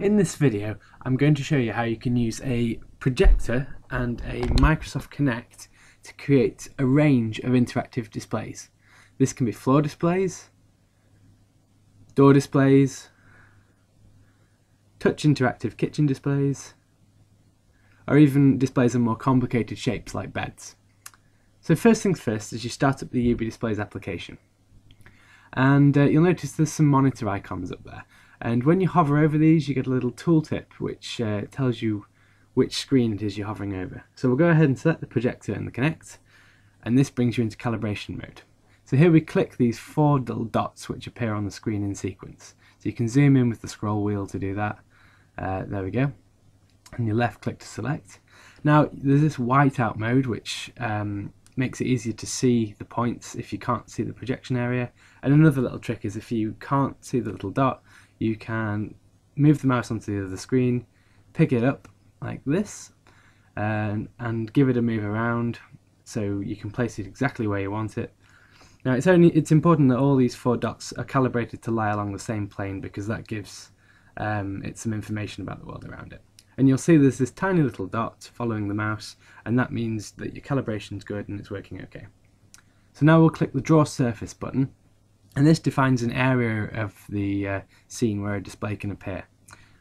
In this video I'm going to show you how you can use a projector and a Microsoft Kinect to create a range of interactive displays. This can be floor displays, door displays, touch interactive kitchen displays, or even displays of more complicated shapes like beds. So first things first is you start up the Ubi Displays application and uh, you'll notice there's some monitor icons up there and when you hover over these, you get a little tooltip which uh, tells you which screen it is you're hovering over. So we'll go ahead and select the projector and the Kinect, and this brings you into calibration mode. So here we click these four little dots which appear on the screen in sequence. So you can zoom in with the scroll wheel to do that. Uh, there we go. And you left click to select. Now there's this whiteout mode which um, makes it easier to see the points if you can't see the projection area. And another little trick is if you can't see the little dot, you can move the mouse onto the other screen, pick it up like this, and, and give it a move around so you can place it exactly where you want it. Now it's only it's important that all these four dots are calibrated to lie along the same plane because that gives um, it some information about the world around it. And you'll see there's this tiny little dot following the mouse and that means that your calibration is good and it's working okay. So now we'll click the draw surface button and this defines an area of the uh, scene where a display can appear.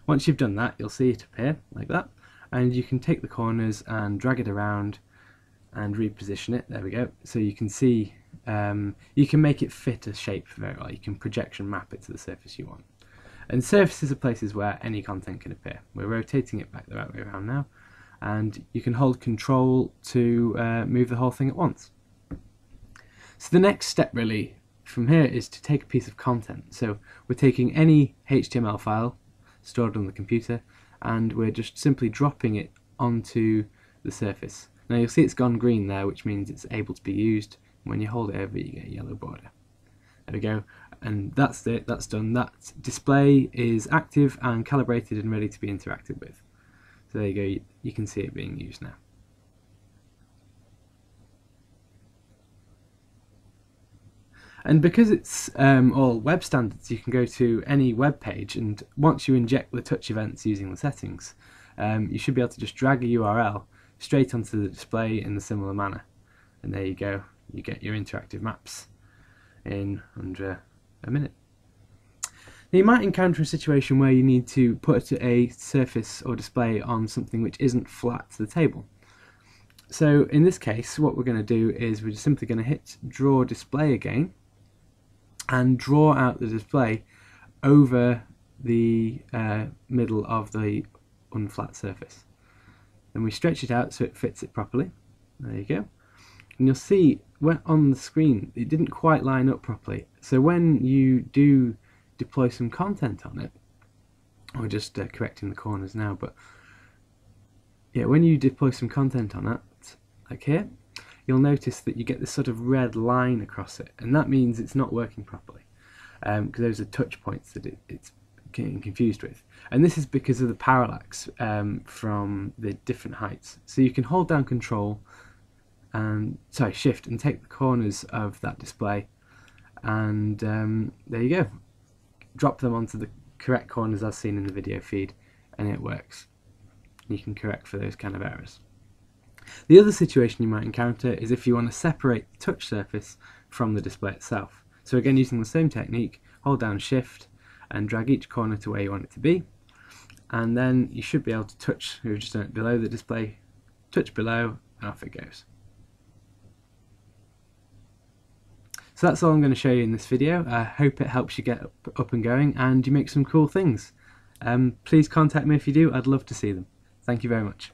Once you've done that, you'll see it appear like that, and you can take the corners and drag it around and reposition it. There we go. So you can see, um, you can make it fit a shape very well. You can projection map it to the surface you want. And surfaces are places where any content can appear. We're rotating it back the right way around now, and you can hold control to uh, move the whole thing at once. So the next step really from here is to take a piece of content. So we're taking any HTML file stored on the computer and we're just simply dropping it onto the surface. Now you'll see it's gone green there which means it's able to be used. When you hold it over you get a yellow border. There we go and that's it, that's done. That display is active and calibrated and ready to be interacted with. So there you go, you can see it being used now. And because it's um, all web standards, you can go to any web page, and once you inject the touch events using the settings, um, you should be able to just drag a URL straight onto the display in a similar manner. And there you go, you get your interactive maps in under a minute. Now you might encounter a situation where you need to put a surface or display on something which isn't flat to the table. So in this case, what we're going to do is we're simply going to hit draw display again and draw out the display over the uh, middle of the unflat surface. Then we stretch it out so it fits it properly. There you go. And you'll see when on the screen it didn't quite line up properly. So when you do deploy some content on it, we're just uh, correcting the corners now, but yeah, when you deploy some content on it, like here, you'll notice that you get this sort of red line across it, and that means it's not working properly because um, those are touch points that it, it's getting confused with. And this is because of the parallax um, from the different heights. So you can hold down control and sorry shift and take the corners of that display and um, there you go drop them onto the correct corners as seen in the video feed and it works you can correct for those kind of errors the other situation you might encounter is if you want to separate the touch surface from the display itself. So again using the same technique, hold down shift and drag each corner to where you want it to be and then you should be able to touch, we've just done it below the display, touch below and off it goes. So that's all I'm going to show you in this video. I hope it helps you get up, and going and you make some cool things. Um, please contact me if you do, I'd love to see them. Thank you very much.